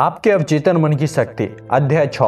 आपके अवचेतन मन की शक्ति अध्याय छ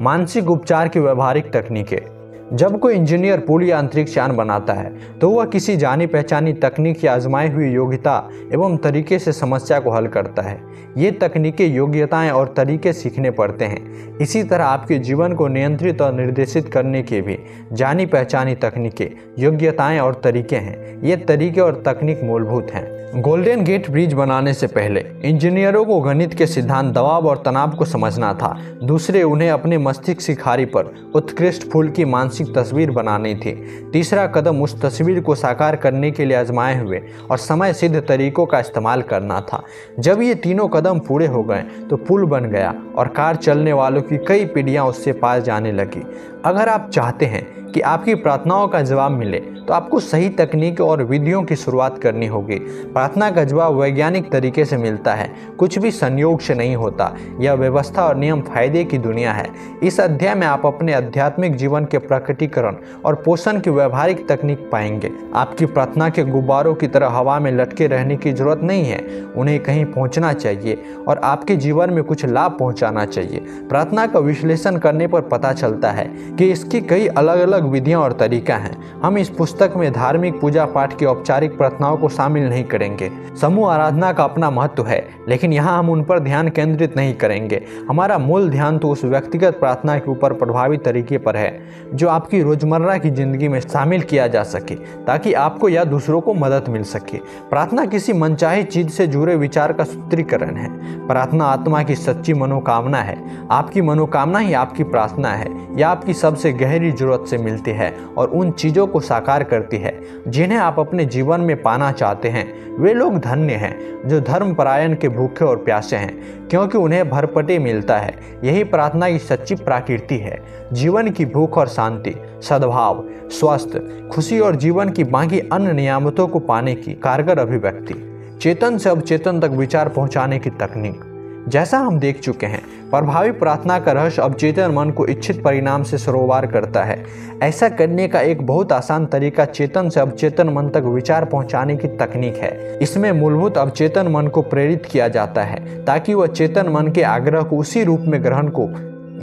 मानसिक उपचार की व्यवहारिक तकनीकें। जब कोई इंजीनियर पुल या अंतरिक्ष यान बनाता है तो वह किसी जानी पहचानी तकनीक या आजमाई हुई योग्यता एवं तरीके से समस्या को हल करता है। ये तकनीकें योग्यताएँ और तरीके सीखने पड़ते हैं। इसी तरह आपके जीवन को नियंत्रित और निर्देशित करने के भी जानी पहचानी तकनीकें, योग्यताएँ और तरीके हैं। ये तरीके और तकनीक मूलभूत हैं। गोल्डन गेट ब्रिज बनाने से पहले, इंजीनियरों को गणित के सिद्धांत, दबाव और तनाव को समझना था। दूसरे, उन्हें अपने मस्तिष्क सिखारी पर उत्कृष्ट फूल की मानसिक तस्वीर बनानी थी। तीसरा कदम उस तस्वीर को साकार करने के लिए आजमाए हुए और समय सिद्ध तरीकों का इस्तेमाल करना था। जब ये तीनों कदम पूरे हो गए तो पुल बन गया और कार चलने वालों की कई पीढ़ियाँ उससे पास जाने लगी। अगर आप चाहते हैं कि आपकी प्रार्थनाओं का जवाब मिले तो आपको सही तकनीक और विधियों की शुरुआत करनी होगी। प्रार्थना का जवाब वैज्ञानिक तरीके से मिलता है। कुछ भी संयोग से नहीं होता। यह व्यवस्था और नियम फ़ायदे की दुनिया है। इस अध्याय में आप अपने आध्यात्मिक जीवन के प्रकटीकरण और पोषण की व्यवहारिक तकनीक पाएँगे। आपकी प्रार्थना के गुब्बारों की तरह हवा में लटके रहने की ज़रूरत नहीं है। उन्हें कहीं पहुँचना चाहिए और आपके जीवन में कुछ लाभ पहुंचाना चाहिए। प्रार्थना का विश्लेषण करने पर पता चलता है कि इसकी कई अलग अलग विधियाँ और तरीका हैं। हम इस पुस्तक में धार्मिक पूजा पाठ की औपचारिक प्रार्थनाओं को शामिल नहीं करेंगे। समूह आराधना का अपना महत्व है, लेकिन यहाँ हम उन पर ध्यान केंद्रित नहीं करेंगे। हमारा मूल ध्यान तो उस व्यक्तिगत प्रार्थना के ऊपर प्रभावी तरीके पर है, जो आपकी रोज़मर्रा की ज़िंदगी में शामिल किया जा सके, ताकि आपको या दूसरों को मदद मिल सके। प्रार्थना किसी मनचाही चीज़ से जुड़े विचार का सूत्रीकरण है। प्रार्थना आत्मा की सच्ची मनोकामना है। आपकी मनोकामना ही आपकी प्रार्थना है। या आपकी सबसे गहरी ज़रूरत से मिलती है और उन चीज़ों को साकार करती है, जिन्हें आप अपने जीवन में पाना चाहते हैं। वे लोग धन्य हैं, जो धर्म परायण के भूखे और प्यासे हैं, क्योंकि उन्हें भरपटे मिलता है। यही प्रार्थना की सच्ची प्राकृति है। जीवन की भूख और शांति, सद्भाव, स्वस्थ, खुशी और जीवन की बाकी अन्य नियामतों को पाने की कारगर अभिव्यक्ति। चेतन से अवचेतन तक विचार पहुँचाने की तकनीक। जैसा हम देख चुके हैं, प्रभावी प्रार्थना का रहस्य अवचेतन मन को इच्छित परिणाम से सरोवार करता है। ऐसा करने का एक बहुत आसान तरीका चेतन से अवचेतन मन तक विचार पहुँचाने की तकनीक है। इसमें मूलभूत अवचेतन मन को प्रेरित किया जाता है, ताकि वह चेतन मन के आग्रह को उसी रूप में ग्रहण को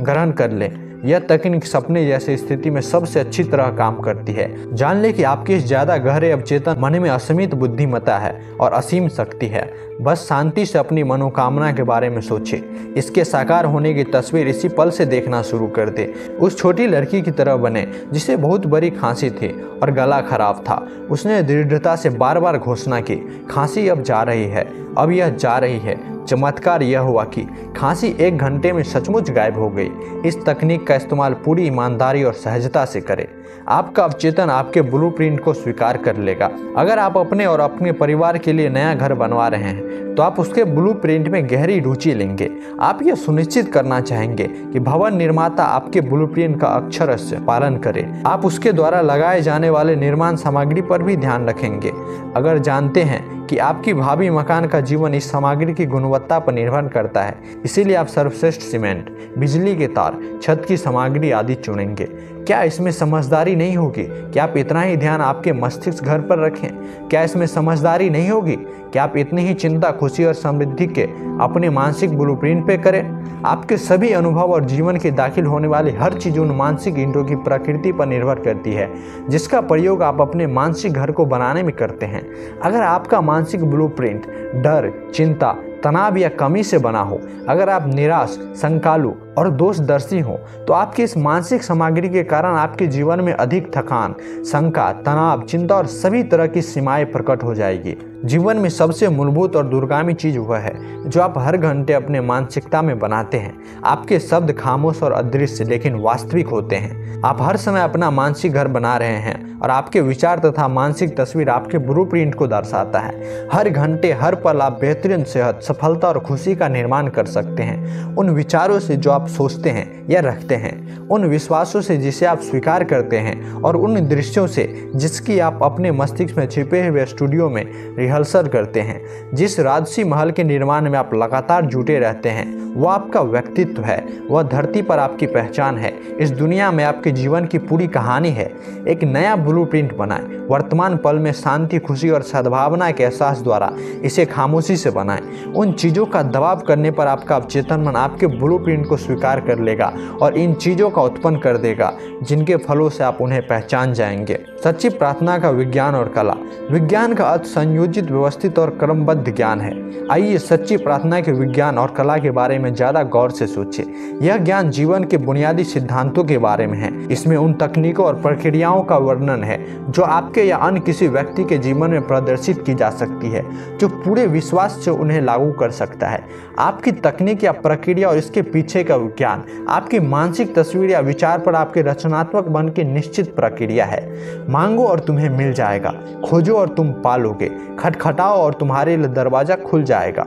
ग्रहण कर ले। यह तकनीक सपने जैसे स्थिति में सबसे अच्छी तरह काम करती है। जान ले कि आपके इस ज़्यादा गहरे अवचेतन मन में असीमित बुद्धिमता है और असीम शक्ति है। बस शांति से अपनी मनोकामना के बारे में सोचे। इसके साकार होने की तस्वीर इसी पल से देखना शुरू कर दे। उस छोटी लड़की की तरह बने, जिसे बहुत बड़ी खांसी थी और गला खराब था। उसने दृढ़ता से बार बार घोषणा की, खांसी अब जा रही है। अब यह जा रही है। चमत्कार यह हुआ कि खांसी एक घंटे में सचमुच गायब हो गई। इस तकनीक का इस्तेमाल पूरी ईमानदारी और सहजता से करें। आपका अवचेतन आपके ब्लूप्रिंट को स्वीकार कर लेगा। अगर आप अपने और अपने परिवार के लिए नया घर बनवा रहे हैं तो आप उसके ब्लूप्रिंट में गहरी रुचि लेंगे। आप यह सुनिश्चित करना चाहेंगे कि भवन निर्माता आपके ब्लूप्रिंट का अक्षर पालन करे। आप उसके द्वारा लगाए जाने वाले निर्माण सामग्री पर भी ध्यान रखेंगे। अगर जानते हैं कि आपकी भावी मकान का जीवन इस सामग्री की गुणवत्ता पर निर्भर करता है, इसीलिए आप सर्वश्रेष्ठ सीमेंट, बिजली के तार, छत की सामग्री आदि चुनेंगे। क्या इसमें समझदारी नहीं होगी? कि आप इतना ही ध्यान आपके मस्तिष्क घर पर रखें? क्या इसमें समझदारी नहीं होगी? कि आप इतनी ही चिंता, खुशी और समृद्धि के अपने मानसिक ब्लूप्रिंट पे करें? आपके सभी अनुभव और जीवन के दाखिल होने वाली हर चीज़ उन मानसिक ईंटों की प्रकृति पर निर्भर करती है, जिसका प्रयोग आप अपने मानसिक घर को बनाने में करते हैं। अगर आपका मानसिक ब्लूप्रिंट डर, चिंता, तनाव या कमी से बना हो, अगर आप निराश, संकालु और दोषदर्शी हो तो आपकी इस मानसिक सामग्री के कारण आपके जीवन में अधिक थकान, शंका, तनाव, चिंता और सभी तरह की सीमाएँ प्रकट हो जाएगी। जीवन में सबसे मूलभूत और दुर्गामी चीज़ वह है, जो आप हर घंटे अपने मानसिकता में बनाते हैं। आपके शब्द खामोश और अदृश्य, लेकिन वास्तविक होते हैं। आप हर समय अपना मानसिक घर बना रहे हैं और आपके विचार तथा मानसिक तस्वीर आपके ब्लू को दर्शाता है। हर घंटे, हर पल आप बेहतरीन सेहत, सफलता और खुशी का निर्माण कर सकते हैं। उन विचारों से जो आप आप सोचते हैं या रखते हैं, उन विश्वासों से जिसे आप स्वीकार करते हैं और उन दृश्यों से जिसकी आप अपने मस्तिष्क में छिपे हुए स्टूडियो में रिहर्सल करते हैं, जिस राजसी महल के निर्माण में आप लगातार जुटे रहते हैं वह आपका व्यक्तित्व है, वह धरती पर आपकी पहचान है। इस दुनिया में आपके जीवन की पूरी कहानी है। एक नया ब्लू प्रिंट बनाएँ। वर्तमान पल में शांति, खुशी और सद्भावना के एहसास द्वारा इसे खामोशी से बनाएँ। उन चीज़ों का दबाव करने पर आपका चेतन मन आपके ब्लू प्रिंट को कर लेगा और इन चीज़ों का उत्पन्न कर देगा, जिनके फलों से आप उन्हें पहचान जाएँगे। सच्ची प्रार्थना का विज्ञान और कला। विज्ञान का अर्थ संयोजित, व्यवस्थित और क्रमबद्ध ज्ञान है। आइए सच्ची प्रार्थना के विज्ञान और कला के बारे में ज़्यादा गौर से सोचें। यह ज्ञान जीवन के बुनियादी सिद्धांतों के बारे में है। इसमें उन तकनीकों और प्रक्रियाओं का वर्णन है, जो आपके या अन्य किसी व्यक्ति के जीवन में प्रदर्शित की जा सकती है, जो पूरे विश्वास से उन्हें लागू कर सकता है। आपकी तकनीक या प्रक्रिया और इसके पीछे का विज्ञान। आपकी मानसिक तस्वीर या विचार पर आपके रचनात्मक मन की निश्चित प्रक्रिया है। मांगो और तुम्हें मिल जाएगा। खोजो और तुम पालोगे। खटखटाओ और तुम्हारे दरवाज़ा खुल जाएगा।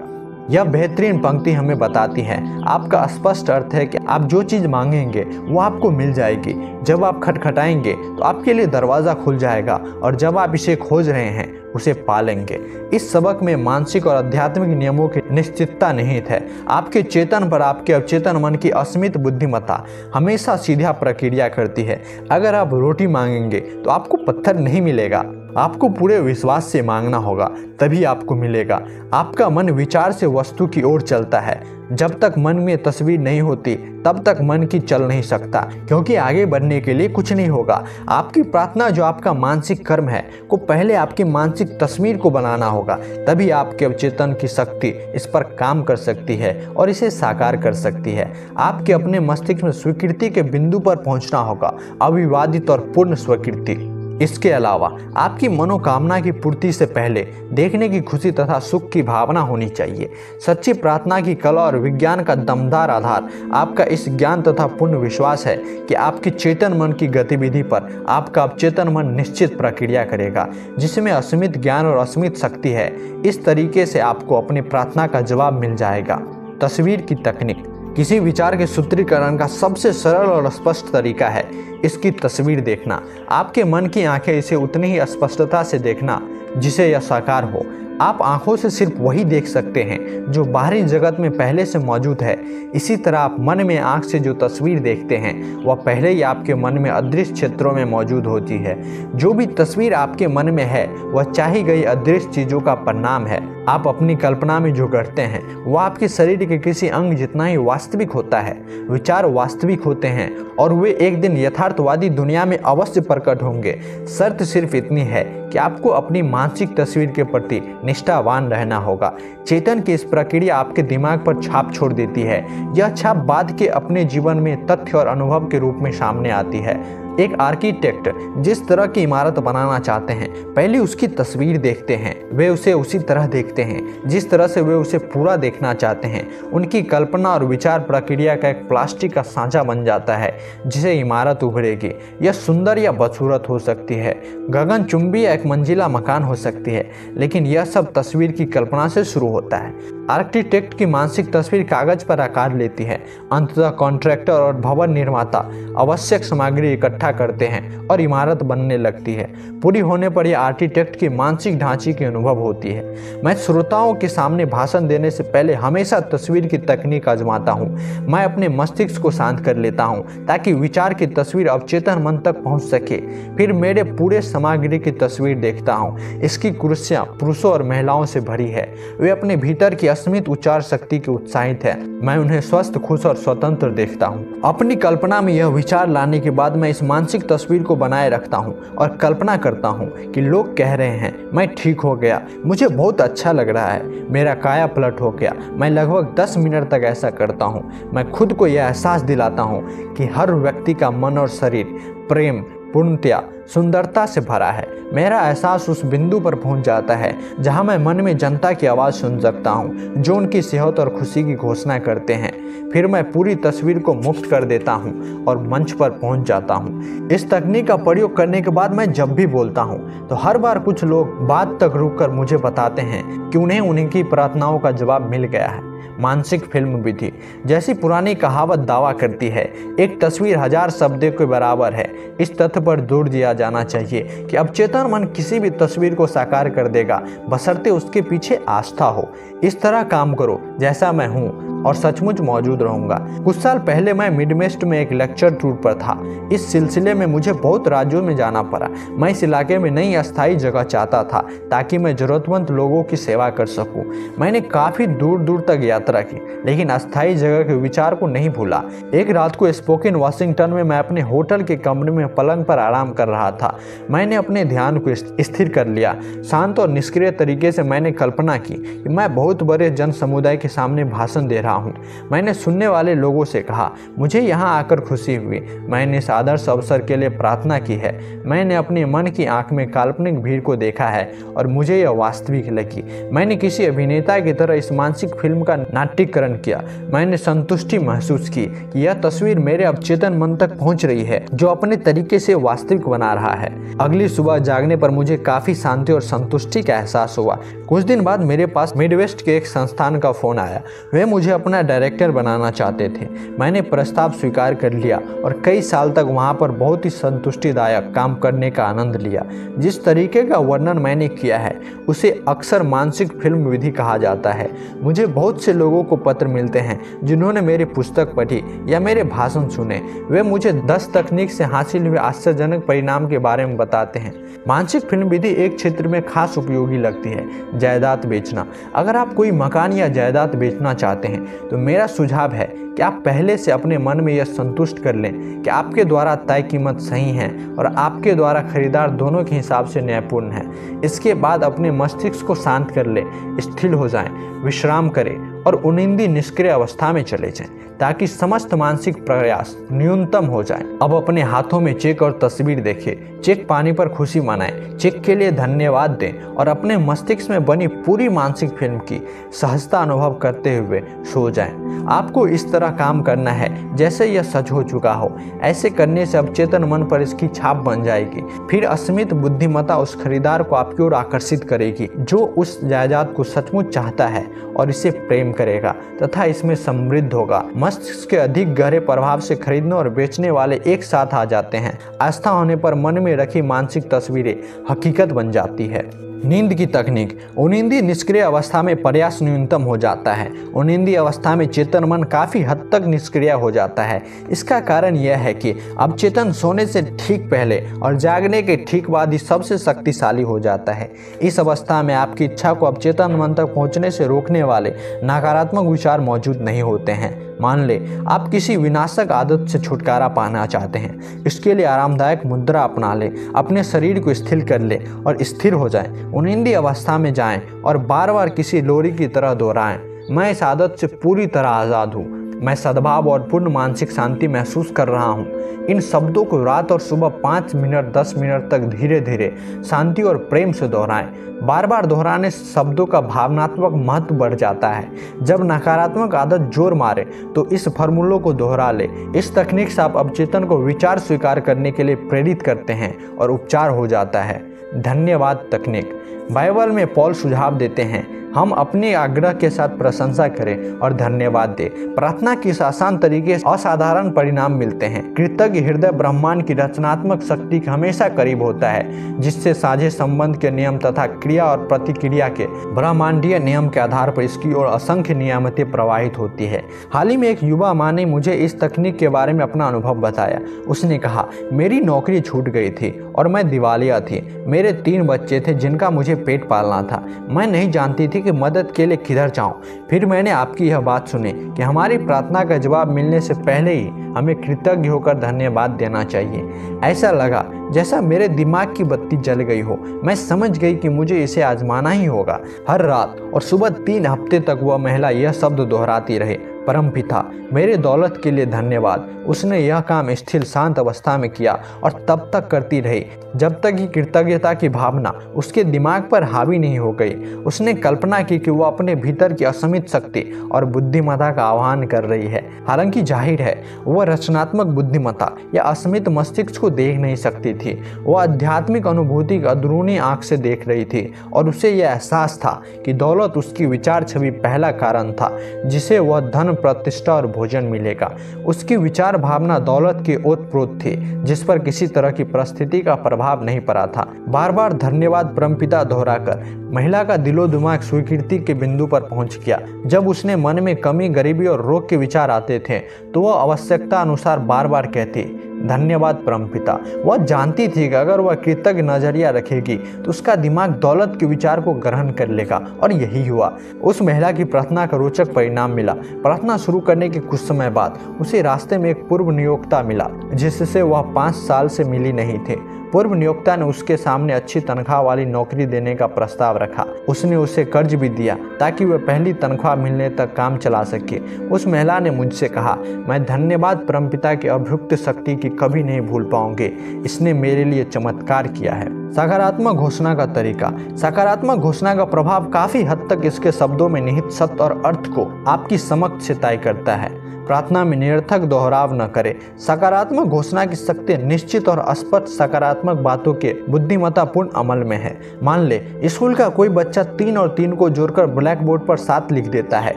यह बेहतरीन पंक्ति हमें बताती है। आपका स्पष्ट अर्थ है कि आप जो चीज़ मांगेंगे, वो आपको मिल जाएगी। जब आप खटखटाएँगे तो आपके लिए दरवाज़ा खुल जाएगा और जब आप इसे खोज रहे हैं, उसे पालेंगे। इस सबक में मानसिक और आध्यात्मिक नियमों की निश्चितता निहित है। आपके चेतन पर आपके अवचेतन मन की अस्मित बुद्धिमत्ता हमेशा सीधा प्रक्रिया करती है। अगर आप रोटी मांगेंगे तो आपको पत्थर नहीं मिलेगा। आपको पूरे विश्वास से मांगना होगा, तभी आपको मिलेगा। आपका मन विचार से वस्तु की ओर चलता है। जब तक मन में तस्वीर नहीं होती, तब तक मन की चल नहीं सकता, क्योंकि आगे बढ़ने के लिए कुछ नहीं होगा। आपकी प्रार्थना जो आपका मानसिक कर्म है को पहले आपकी मानसिक तस्वीर को बनाना होगा। तभी आपके अवचेतन की शक्ति इस पर काम कर सकती है और इसे साकार कर सकती है। आपके अपने मस्तिष्क में स्वीकृति के बिंदु पर पहुँचना होगा। अविवादित और पूर्ण स्वीकृति। इसके अलावा आपकी मनोकामना की पूर्ति से पहले देखने की खुशी तथा सुख की भावना होनी चाहिए। सच्ची प्रार्थना की कला और विज्ञान का दमदार आधार आपका इस ज्ञान तथा पूर्ण विश्वास है कि आपकी चेतन मन की गतिविधि पर आपका अवचेतन मन निश्चित प्रक्रिया करेगा, जिसमें असीमित ज्ञान और असीमित शक्ति है। इस तरीके से आपको अपनी प्रार्थना का जवाब मिल जाएगा। तस्वीर की तकनीक किसी विचार के सूत्रीकरण का सबसे सरल और स्पष्ट तरीका है। इसकी तस्वीर देखना। आपके मन की आँखें इसे उतनी ही स्पष्टता से देखना, जिसे यह साकार हो। आप आँखों से सिर्फ़ वही देख सकते हैं, जो बाहरी जगत में पहले से मौजूद है। इसी तरह आप मन में आँख से जो तस्वीर देखते हैं, वह पहले ही आपके मन में अदृश्य क्षेत्रों में मौजूद होती है। जो भी तस्वीर आपके मन में है, वह चाही गई अदृश्य चीज़ों का परिणाम है। आप अपनी कल्पना में जो करते हैं, वह आपके शरीर के किसी अंग जितना ही वास्तविक होता है, विचार वास्तविक होते हैं, और वे एक दिन यथार्थवादी दुनिया में अवश्य प्रकट होंगे। शर्त सिर्फ़ इतनी है कि आपको अपनी मानसिक तस्वीर के प्रति निष्ठावान रहना होगा। चेतन की इस प्रक्रिया आपके दिमाग पर छाप छोड़ देती है। यह छाप बाद के अपने जीवन में तथ्य और अनुभव के रूप में सामने आती है। एक आर्किटेक्ट जिस तरह की इमारत बनाना चाहते हैं, पहले उसकी तस्वीर देखते हैं। वे उसे उसी तरह देखते हैं, जिस तरह से वे उसे पूरा देखना चाहते हैं। उनकी कल्पना और विचार प्रक्रिया का एक प्लास्टिक का सांचा बन जाता है, जिसे इमारत उभरेगी। यह सुंदर या बदसूरत हो सकती है। गगन चुंबी या एक मंजिला मकान हो सकती है, लेकिन यह सब तस्वीर की कल्पना से शुरू होता है। आर्किटेक्ट की मानसिक तस्वीर कागज़ पर आकार लेती है। अंततः कॉन्ट्रैक्टर और भवन निर्माता, आवश्यक सामग्री इकट्ठा करते हैं और इमारत बनने लगती है। पूरी होने पर यह आर्किटेक्ट की मानसिक ढांचे की अनुभव होती है। मैं श्रोताओं के सामने भाषण देने से पहले हमेशा तस्वीर की तकनीक आजमाता हूँ। मैं अपने मस्तिष्क को शांत कर लेता हूँ ताकि विचार की तस्वीर अवचेतन मन तक पहुँच सके। फिर मेरे पूरे सामग्री की तस्वीर देखता हूँ। इसकी कुर्सियाँ पुरुषों और महिलाओं से भरी है। वे अपने भीतर की अस्मित उच्चार शक्ति के उत्साहित है। मैं उन्हें स्वस्थ, खुश और स्वतंत्र देखता हूँ। अपनी कल्पना में यह विचार लाने के बाद मैं इस मानसिक तस्वीर को बनाए रखता हूँ और कल्पना करता हूँ कि लोग कह रहे हैं, मैं ठीक हो गया, मुझे बहुत अच्छा लग रहा है, मेरा काया पलट हो गया, मैं लगभग दस मिनट तक ऐसा करता हूँ, मैं खुद को यह एहसास दिलाता हूँ कि हर व्यक्ति का मन और शरीर प्रेम पूर्णतया सुंदरता से भरा है मेरा एहसास उस बिंदु पर पहुँच जाता है जहाँ मैं मन में जनता की आवाज़ सुन सकता हूँ, जो उनकी सेहत और खुशी की घोषणा करते हैं। फिर मैं पूरी तस्वीर को मुक्त कर देता हूँ और मंच पर पहुँच जाता हूँ। इस तकनीक का प्रयोग करने के बाद मैं जब भी बोलता हूँ तो हर बार कुछ लोग बात तक रुक कर मुझे बताते हैं कि उन्हें उनकी प्रार्थनाओं का जवाब मिल गया है। मानसिक फ़िल्म भी थी। जैसी पुरानी कहावत दावा करती है, एक तस्वीर हज़ार शब्द के बराबर है। इस तथ्य पर ज़ोर दिया जाना चाहिए कि अब चेतन मन किसी भी तस्वीर को साकार कर देगा बसरते उसके पीछे आस्था हो। इस तरह काम करो, जैसा मैं हूँ, और सचमुच मौजूद रहूँगा। कुछ साल पहले मैं मिडमेस्ट में एक लेक्चर टूर पर था। इस सिलसिले में मुझे बहुत राज्यों में जाना पड़ा। मैं इस इलाके में नई अस्थायी जगह चाहता था, ताकि मैं जरूरतमंद लोगों की सेवा कर सकूँ। मैंने काफ़ी दूर दूर तक यात्रा की, लेकिन अस्थायी जगह के विचार को नहीं भूला। एक रात को स्पोकिन वाशिंगटन में मैं अपने होटल के कमरे में पलंग पर आराम कर रहा था। मैंने अपने ध्यान को स्थिर कर लिया। शांत और निष्क्रिय तरीके से मैंने कल्पना की कि मैं बहुत बड़े जन समुदाय के सामने भाषण दे रहा हूँ। मैंने सुनने वाले लोगों से कहा, मुझे यहाँ आकर खुशी हुई। मैंने इस आदर्श अवसर के लिए प्रार्थना की है। मैंने अपने मन की आँख में काल्पनिक भीड़ को देखा है और मुझे यह वास्तविक लगी। मैंने किसी अभिनेता की तरह इस मानसिक फ़िल्म का नाट्यकरण किया। मैंने संतुष्टि महसूस की कि यह तस्वीर मेरे अवचेतन मन तक पहुँच रही है, जो अपने तरीके से वास्तविक बना रहा है। अगली सुबह जागने पर मुझे काफ़ी शांति और संतुष्टि का एहसास हुआ। कुछ दिन बाद मेरे पास मिडवेस्ट के एक संस्थान का फ़ोन आया। वे मुझे अपना डायरेक्टर बनाना चाहते थे। मैंने प्रस्ताव स्वीकार कर लिया और कई साल तक वहाँ पर बहुत ही संतुष्टिदायक काम करने का आनंद लिया। जिस तरीके का वर्णन मैंने किया है, उसे अक्सर मानसिक फ़िल्म विधि कहा जाता है। मुझे बहुत से लोगों को पत्र मिलते हैं, जिन्होंने मेरी पुस्तक पढ़ी या मेरे भाषण सुने। वे मुझे दस तकनीक से हासिल हुए आश्चर्यजनक परिणाम के बारे में बताते हैं। मानसिक फ़िल्म विधि एक क्षेत्र में खास उपयोगी लगती है जायदाद बेचना। अगर आप कोई मकान या जायदाद बेचना चाहते हैं तो मेरा सुझाव है कि आप पहले से अपने मन में यह संतुष्ट कर लें कि आपके द्वारा तय कीमत सही है और आपके द्वारा खरीदार दोनों के हिसाब से न्यायपूर्ण है। इसके बाद अपने मस्तिष्क को शांत कर लें स्थिर हो जाएँ, विश्राम करें और उनिंदी निष्क्रिय अवस्था में चले जाएँ। ताकि समस्त मानसिक प्रयास न्यूनतम हो जाए। अब अपने हाथों में चेक और तस्वीर देखें। चेक पाने पर खुशी मनाएँ। चेक के लिए धन्यवाद दें और अपने मस्तिष्क में बनी पूरी मानसिक फ़िल्म की सहजता अनुभव करते हुए सो जाएँ। आपको इस तरह काम करना है, जैसे यह सच हो चुका हो। ऐसे करने से अवचेतन मन पर इसकी छाप बन जाएगी। फिर अस्मित बुद्धिमता उस खरीदार को आपकी ओर आकर्षित करेगी, जो उस जायदाद को सचमुच चाहता है और इसे प्रेम करेगा तथा इसमें समृद्ध होगा। मस्तिष्क के अधिक गहरे प्रभाव से खरीदने और बेचने वाले एक साथ आ जाते हैं। आस्था होने पर मन में रखी मानसिक तस्वीरें हकीकत बन जाती है। नींद की तकनीक। उनिंदी निष्क्रिय अवस्था में प्रयास न्यूनतम हो जाता है। उनिंदी अवस्था में चेतन मन काफ़ी हद तक निष्क्रिय हो जाता है। इसका कारण यह है कि अब चेतन सोने से ठीक पहले और जागने के ठीक बाद ही सबसे शक्तिशाली हो जाता है। इस अवस्था में आपकी इच्छा को अब चेतन मन तक पहुँचने से रोकने वाले नकारात्मक विचार मौजूद नहीं होते हैं। मान ले, आप किसी विनाशक आदत से छुटकारा पाना चाहते हैं। इसके लिए आरामदायक मुद्रा अपना ले, अपने शरीर को स्थिर कर ले और स्थिर हो जाए। उनिंदी अवस्था में जाएँ और बार बार किसी लोरी की तरह दोहराएँ। मैं इस आदत से पूरी तरह आज़ाद हूँ। मैं सद्भाव और पूर्ण मानसिक शांति महसूस कर रहा हूँ। इन शब्दों को रात और सुबह पाँच मिनट, दस मिनट तक धीरे धीरे शांति और प्रेम से दोहराएँ। बार बार दोहराने शब्दों का भावनात्मक महत्व बढ़ जाता है। जब नकारात्मक आदत ज़ोर मारे तो इस फॉर्मूलों को दोहरा ले। इस तकनीक से आप अवचेतन को विचार स्वीकार करने के लिए प्रेरित करते हैं और उपचार हो जाता है। धन्यवाद तकनीक। बाइबल में पॉल सुझाव देते हैं हम अपने आग्रह के साथ प्रशंसा करें और धन्यवाद दें। प्रार्थना की आसान तरीके से असाधारण परिणाम मिलते हैं। कृतज्ञ हृदय ब्रह्मांड की रचनात्मक शक्ति हमेशा करीब होता है, जिससे साझे संबंध के नियम तथा क्रिया और प्रतिक्रिया के ब्रह्मांडीय नियम के आधार पर इसकी ओर असंख्य नियामतें प्रवाहित होती है। हाल ही में एक युवा माँ ने मुझे इस तकनीक के बारे में अपना अनुभव बताया। उसने कहा, मेरी नौकरी छूट गई थी और मैं दिवालिया थी। मेरे तीन बच्चे थे जिनका मुझे पेट पालना था। मैं नहीं जानती थी कि मदद के लिए किधर जाऊँ? फिर मैंने आपकी यह बात सुनी कि हमारी प्रार्थना का जवाब मिलने से पहले ही हमें कृतज्ञ होकर धन्यवाद देना चाहिए। ऐसा लगा जैसा मेरे दिमाग की बत्ती जल गई हो। मैं समझ गई कि मुझे इसे आजमाना ही होगा। हर रात और सुबह तीन हफ़्ते तक वह महिला यह शब्द दोहराती रहे। परम पिता, मेरे दौलत के लिए धन्यवाद। उसने यह काम स्थिर, शांत अवस्था में किया और तब तक करती रही। जब तक कि कृतज्ञता की भावना उसके दिमाग पर हावी नहीं हो गई, उसने कल्पना की कि वह अपने भीतर की असमित शक्ति और बुद्धिमता का आह्वान कर रही है। हालाँकि ज़ाहिर है, वह रचनात्मक बुद्धिमता या असमित मस्तिष्क को देख नहीं सकती थी। वह आध्यात्मिक अनुभूति की अंदरूनी आँख से देख रही थी और उसे यह एहसास था कि दौलत उसकी विचार छवि पहला कारण था, जिसे वह धन प्रतिष्ठा और भोजन मिलेगा। उसकी विचार भावना दौलत के ओतप्रोत थी, जिस पर किसी तरह की परिस्थिति का प्रभाव नहीं पड़ा था। बार बार धन्यवाद परमपिता दोहराकर महिला का दिलो दिमाग स्वीकृति के बिंदु पर पहुँच गया। जब उसने मन में कमी, गरीबी और रोग के विचार आते थे तो वह आवश्यकता अनुसार बार बार कहती धन्यवाद परमपिता। वह जानती थी कि अगर वह कृतज्ञ नज़रिया रखेगी तो उसका दिमाग दौलत के विचार को ग्रहण कर लेगा, और यही हुआ। उस महिला की प्रार्थना का रोचक परिणाम मिला। प्रार्थना शुरू करने के कुछ समय बाद उसे रास्ते में एक पूर्व नियोक्ता मिला, जिससे वह पाँच साल से मिली नहीं थे। पूर्व नियोक्ता ने उसके सामने अच्छी तनख्वाह वाली नौकरी देने का प्रस्ताव रखा। उसने उसे कर्ज भी दिया, ताकि वह पहली तनख्वाह मिलने तक काम चला सके। उस महिला ने मुझसे कहा, मैं धन्यवाद परमपिता की अभुक्त शक्ति की कभी नहीं भूल पाऊँगे। इसने मेरे लिए चमत्कार किया है। सकारात्मक घोषणा का तरीका। सकारात्मक घोषणा का प्रभाव काफ़ी हद तक इसके शब्दों में निहित सत्य और अर्थ को आपकी समक्ष से तय करता है। प्रार्थना में निरर्थक दोहराव न करे। सकारात्मक घोषणा की शक्ति निश्चित और स्पष्ट सकारात्मक बातों के बुद्धिमत्तापूर्ण अमल में है। मान ले, स्कूल का कोई बच्चा तीन और तीन को जोड़कर ब्लैक बोर्ड पर सात लिख देता है।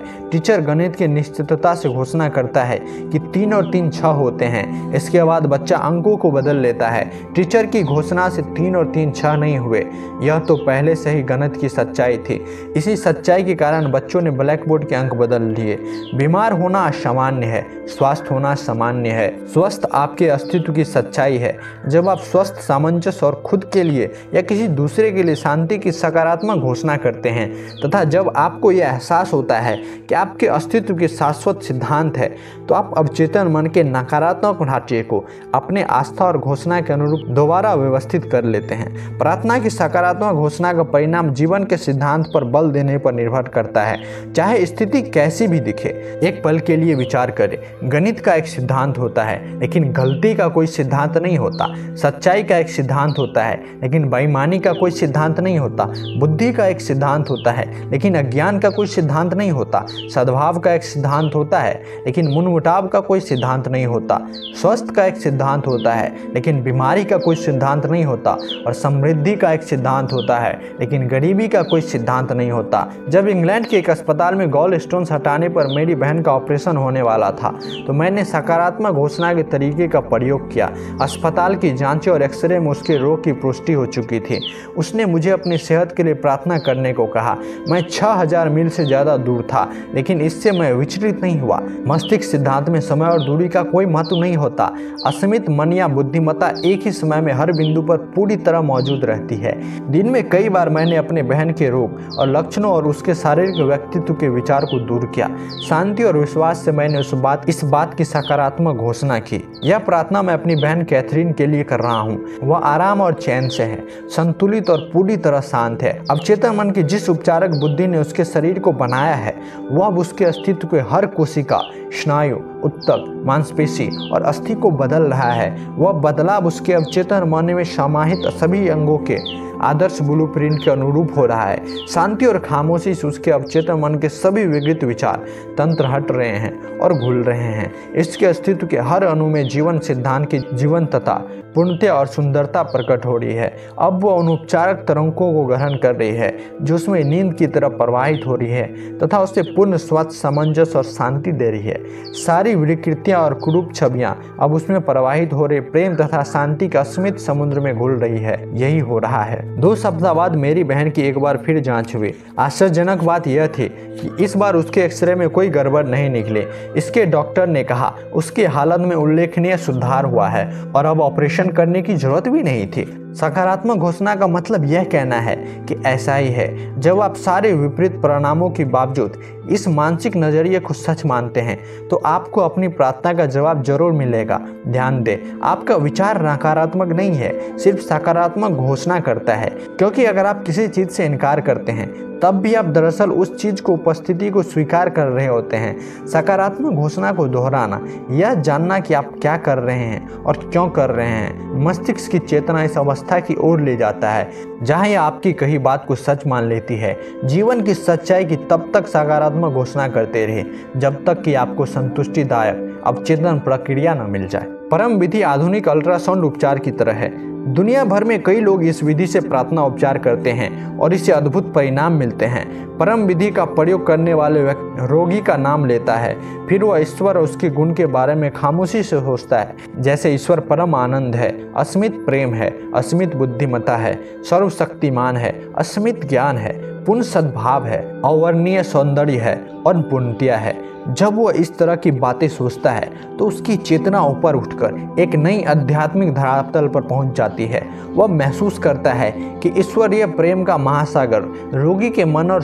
टीचर गणित की निश्चितता से घोषणा करता है कि तीन और तीन छह होते हैं। इसके बाद बच्चा अंकों को बदल लेता है। टीचर की घोषणा से तीन और तीन छह नहीं हुए। यह तो पहले से ही गणित की सच्चाई थी। इसी सच्चाई के कारण बच्चों ने ब्लैक बोर्ड के अंक बदल लिए बीमार होना असामान्य सामान्य है स्वास्थ्य होना सामान्य है। स्वस्थ आपके अस्तित्व की सच्चाई है। जब आप स्वस्थ, सामंजस्य और खुद के लिए या किसी दूसरे के लिए शांति की सकारात्मक घोषणा करते हैं, तथा जब आपको यह एहसास होता है कि आपके अस्तित्व के शाश्वत सिद्धांत है तो आप अवचेतन मन के नकारात्मक ढांचे को अपने आस्था और घोषणा के अनुरूप दोबारा व्यवस्थित कर लेते हैं। प्रार्थना की सकारात्मक घोषणा का परिणाम जीवन के सिद्धांत पर बल देने पर निर्भर करता है, चाहे स्थिति कैसी भी दिखे। एक पल के लिए विचार विचार करें। गणित का एक सिद्धांत होता है, लेकिन गलती का कोई सिद्धांत नहीं होता। सच्चाई का एक सिद्धांत होता है, लेकिन बेईमानी का कोई सिद्धांत नहीं होता। बुद्धि का एक सिद्धांत होता है, लेकिन अज्ञान का कोई सिद्धांत नहीं होता। सद्भाव का एक सिद्धांत होता है, लेकिन मुनमुटाव का कोई सिद्धांत नहीं होता। स्वस्थ का एक सिद्धांत होता है, लेकिन बीमारी का कोई सिद्धांत नहीं होता। और समृद्धि का एक सिद्धांत होता है, लेकिन गरीबी का कोई सिद्धांत नहीं होता। जब इंग्लैंड के एक अस्पताल में गोल स्टोन हटाने पर मेरी बहन का ऑपरेशन होने वाला वाला था। तो मैंने सकारात्मक घोषणा के तरीके का प्रयोग किया। अस्पताल की जांचें और एक्सरे में उसके रोग की पुष्टि हो चुकी थी। उसने मुझे अपनी सेहत के लिए प्रार्थना करने को कहा। मैं छः हज़ार मील से ज़्यादा दूर था, लेकिन इससे मैं विचलित नहीं हुआ। मस्तिष्क सिद्धांत में समय और दूरी का कोई महत्व नहीं होता। असीमित मन या बुद्धिमत्ता एक ही समय में हर बिंदु पर पूरी तरह मौजूद रहती है। दिन में कई बार मैंने अपने बहन के रोग और लक्षणों और उसके शारीरिक व्यक्तित्व के विचार को दूर किया। शांति और विश्वास से मैंने बात, इस बात की सकारात्मक घोषणा की। यह प्रार्थना मैं अपनी बहन कैथरीन के लिए कर रहा हूँ। वह आराम और चैन से है, संतुलित और पूरी तरह शांत है। अब चेतन मन की जिस उपचारक बुद्धि ने उसके शरीर को बनाया है, वह अब उसके अस्तित्व के हर कोशिका स्नायु उत्तक मांसपेशी और अस्थि को बदल रहा है। वह बदलाव उसके अवचेतन मन में समाहित सभी अंगों के आदर्श ब्लू प्रिंट के अनुरूप हो रहा है। शांति और खामोशी से उसके अवचेतन मन के सभी विकृत विचार तंत्र हट रहे हैं और घुल रहे हैं। इसके अस्तित्व के हर अणु में जीवन सिद्धांत की जीवन तथा पूर्णता और सुंदरता प्रकट हो रही है। अब वह उन उपचारक तरंगों को ग्रहण कर रही है जो उसमें नींद की तरह प्रवाहित हो रही है, तथा उसे पूर्ण स्वच्छ सामंजस्य और शांति दे रही है। सारी विकृतियाँ और कुरूप छवियाँ अब उसमें प्रवाहित हो रहे प्रेम तथा शांति का स्मित समुद्र में घुल रही है। यही हो रहा है। दो सप्ताह बाद मेरी बहन की एक बार फिर जाँच हुई। आश्चर्यजनक बात यह थी कि इस बार उसके एक्सरे में कोई गड़बड़ नहीं निकले। इसके डॉक्टर ने कहा, उसकी हालत में उल्लेखनीय सुधार हुआ है और अब ऑपरेशन करने की ज़रूरत भी नहीं थी। सकारात्मक घोषणा का मतलब यह कहना है कि ऐसा ही है। जब आप सारे विपरीत परिणामों के बावजूद इस मानसिक नज़रिए को सच मानते हैं तो आपको अपनी प्रार्थना का जवाब ज़रूर मिलेगा। ध्यान दें, आपका विचार नकारात्मक नहीं है, सिर्फ़ सकारात्मक घोषणा करता है। क्योंकि अगर आप किसी चीज़ से इनकार करते हैं, तब भी आप दरअसल उस चीज़ को, उपस्थिति को स्वीकार कर रहे होते हैं। सकारात्मक घोषणा को दोहराना, यह जानना कि आप क्या कर रहे हैं और क्यों कर रहे हैं। मस्तिष्क की चेतना इस अवस्था की ओर ले जाता है, जहाँ यह आपकी कही बात को सच मान लेती है। जीवन की सच्चाई की तब तक सकारात्मक घोषणा करते रहे, जब तक कि आपको संतुष्टिदायक, अवचेतन प्रक्रिया न मिल जाए। परम विधि आधुनिक अल्ट्रासाउंड उपचार की तरह है। दुनिया भर में कई लोग इस विधि से प्रार्थना उपचार करते हैं और इससे अद्भुत परिणाम मिलते हैं। परम विधि का प्रयोग करने वाले व्यक्ति रोगी का नाम लेता है। फिर वह ईश्वर और उसके गुण के बारे में खामोशी से सोचता है। जैसे ईश्वर परम आनंद है, अस्मित प्रेम है, अस्मित बुद्धिमता है, सर्वशक्तिमान है, अस्मित ज्ञान है पुण्य सद्भाव है, अवर्णीय सौंदर्य है और पुण्यतिया है। जब वह इस तरह की बातें सोचता है तो उसकी चेतना ऊपर उठकर एक नई आध्यात्मिक धरातल पर पहुँच जाती है। वह महसूस करता है कि ईश्वरीय प्रेम का महासागर रोगी के मन और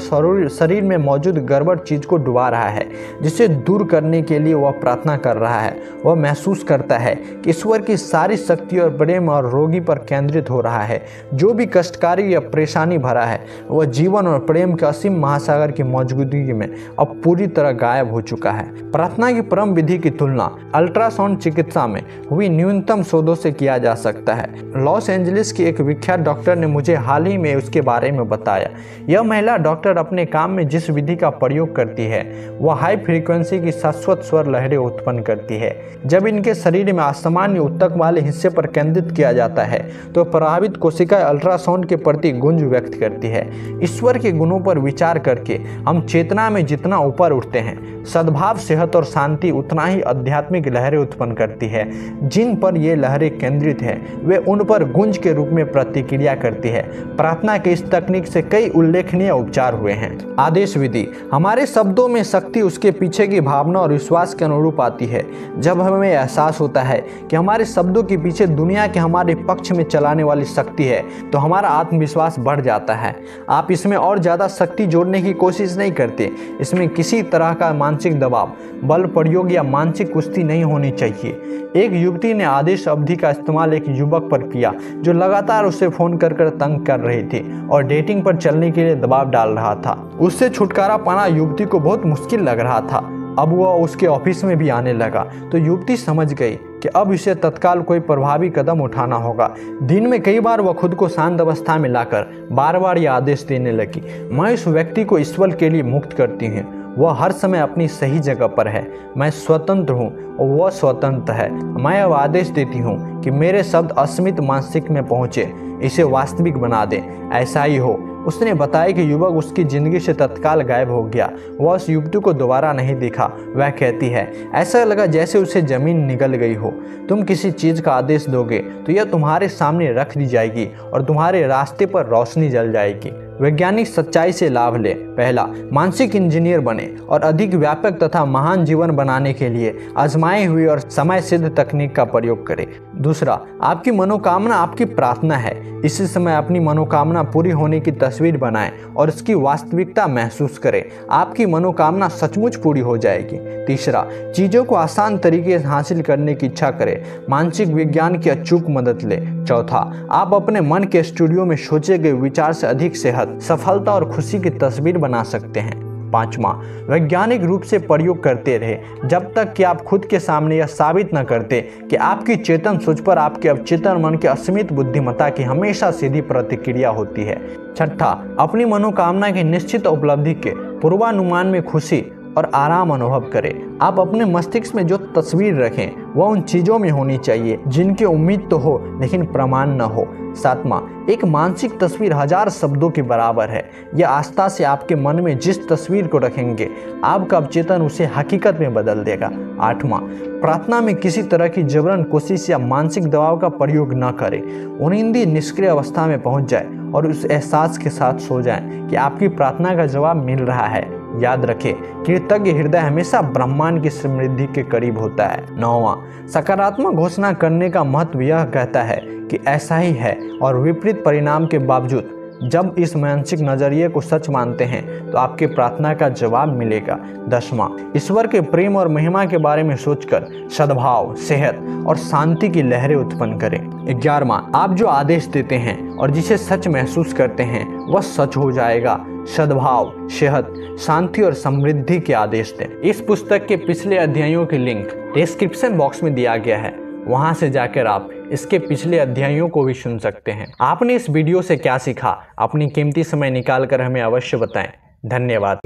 शरीर में मौजूद गड़बड़ चीज़ को डुबा रहा है, जिसे दूर करने के लिए वह प्रार्थना कर रहा है। वह महसूस करता है कि ईश्वर की सारी शक्ति और प्रेम और रोगी पर केंद्रित हो रहा है। जो भी कष्टकारी या परेशानी भरा है, वह जीवन और प्रेम के असीम महासागर की मौजूदगी में अब पूरी तरह गायब हो चुका है। प्रार्थना की परम विधि की तुलना अल्ट्रासाउंड चिकित्सा में हुई न्यूनतम शोधों से किया जा सकता है। लॉस एंजलिस की एक विख्यात डॉक्टर ने मुझे हाल ही में उसके बारे में बताया। यह महिला डॉक्टर अपने काम में जिस विधि का प्रयोग करती है, वह हाई फ्रीक्वेंसी की शाश्वत स्वर लहरें उत्पन्न करती है। जब इनके शरीर में असामान्य उत्तक वाले हिस्से पर केंद्रित किया जाता है तो प्रभावित कोशिकाएँ अल्ट्रासाउंड के प्रति गुंज व्यक्त करती है। ईश्वर के गुणों पर विचार करके हम चेतना में जितना ऊपर उठते हैं सद्भाव, सेहत और शांति उतना ही आध्यात्मिक लहरें उत्पन्न करती है। जिन पर ये लहरें केंद्रित है, वे उन पर गुंज के रूप में प्रतिक्रिया करती है। प्रार्थना के इस तकनीक से कई उल्लेखनीय उपचार हुए हैं। आदेश विधि। हमारे शब्दों में शक्ति उसके पीछे की भावना और विश्वास के अनुरूप आती है। जब हमें एहसास होता है कि हमारे शब्दों के पीछे दुनिया के हमारे पक्ष में चलाने वाली शक्ति है तो हमारा आत्मविश्वास बढ़ जाता है। आप इसमें और ज़्यादा शक्ति जोड़ने की कोशिश नहीं करते। इसमें किसी तरह का मानसिक दबाव, बल प्रयोग या मानसिक कुश्ती नहीं होनी चाहिए। एक युवती ने आदेश अवधि का इस्तेमाल एक युवक पर किया, जो लगातार उसे फ़ोन कर कर तंग कर रही थी और डेटिंग पर चलने के लिए दबाव डाल रहा था। उससे छुटकारा पाना युवती को बहुत मुश्किल लग रहा था। अब वह उसके ऑफ़िस में भी आने लगा तो युवती समझ गई कि अब इसे तत्काल कोई प्रभावी कदम उठाना होगा। दिन में कई बार वह खुद को शांत अवस्था में लाकर बार बार यह आदेश देने लगी। मैं इस व्यक्ति को ईश्वर के लिए मुक्त करती हूँ। वह हर समय अपनी सही जगह पर है। मैं स्वतंत्र हूँ और वह स्वतंत्र है। मैं अब आदेश देती हूँ कि मेरे शब्द अस्मित मानसिक में पहुँचे, इसे वास्तविक बना दें। ऐसा ही हो। उसने बताया कि युवक उसकी ज़िंदगी से तत्काल गायब हो गया। वह उस युवती को दोबारा नहीं दिखा। वह कहती है, ऐसा लगा जैसे उसे ज़मीन निकल गई हो। तुम किसी चीज़ का आदेश दोगे तो यह तुम्हारे सामने रख दी जाएगी और तुम्हारे रास्ते पर रोशनी जल जाएगी। वैज्ञानिक सच्चाई से लाभ ले। पहला, मानसिक इंजीनियर बने और अधिक व्यापक तथा महान जीवन बनाने के लिए आजमाई हुई और समय सिद्ध तकनीक का प्रयोग करें। दूसरा, आपकी मनोकामना आपकी प्रार्थना है। इसी समय अपनी मनोकामना पूरी होने की तस्वीर बनाएँ और इसकी वास्तविकता महसूस करें। आपकी मनोकामना सचमुच पूरी हो जाएगी। तीसरा, चीज़ों को आसान तरीके से हासिल करने की इच्छा करें। मानसिक विज्ञान की अचूक मदद ले। चौथा, आप अपने मन के स्टूडियो में सोचे गए विचार से अधिक सेहत सफलता और खुशी की तस्वीर बना सकते हैं। पांचवा, वैज्ञानिक रूप से प्रयोग करते रहे। जब तक कि आप खुद के सामने यह साबित न करते कि आपकी चेतन सोच पर आपके अवचेतन मन के असीमित बुद्धिमत्ता की हमेशा सीधी प्रतिक्रिया होती है। छठा, अपनी मनोकामना की निश्चित उपलब्धि के पूर्वानुमान में खुशी। और आराम अनुभव करें। आप अपने मस्तिष्क में जो तस्वीर रखें, वह उन चीज़ों में होनी चाहिए, जिनकी उम्मीद तो हो, लेकिन प्रमाण न हो। सातवां, एक मानसिक तस्वीर हज़ार शब्दों के बराबर है। यह आस्था से आपके मन में जिस तस्वीर को रखेंगे, आपका अवचेतन उसे हकीकत में बदल देगा। आठवां, प्रार्थना में किसी तरह की जबरन कोशिश या मानसिक दबाव का प्रयोग न करें। उनिंदी निष्क्रिय अवस्था में पहुँच जाए और उस एहसास के साथ सो जाएँ कि आपकी प्रार्थना का जवाब मिल रहा है। याद रखें, कृतज्ञ हृदय हमेशा ब्रह्मांड की समृद्धि के करीब होता है। नौवा, सकारात्मक घोषणा करने का महत्व यह कहता है कि ऐसा ही है और विपरीत परिणाम के बावजूद जब इस मानसिक नज़रिए को सच मानते हैं तो आपके प्रार्थना का जवाब मिलेगा। दसवां, ईश्वर के प्रेम और महिमा के बारे में सोचकर सद्भाव, सेहत और शांति की लहरें उत्पन्न करें। ग्यारहवा, आप जो आदेश देते हैं और जिसे सच महसूस करते हैं, वह सच हो जाएगा। सद्भाव, सेहत, शांति और समृद्धि के आदेश दें। इस पुस्तक के पिछले अध्यायों की लिंक डिस्क्रिप्शन बॉक्स में दिया गया है। वहाँ से जाकर आप इसके पिछले अध्यायों को भी सुन सकते हैं। आपने इस वीडियो से क्या सीखा? अपनी कीमती समय निकाल कर हमें अवश्य बताएँ। धन्यवाद।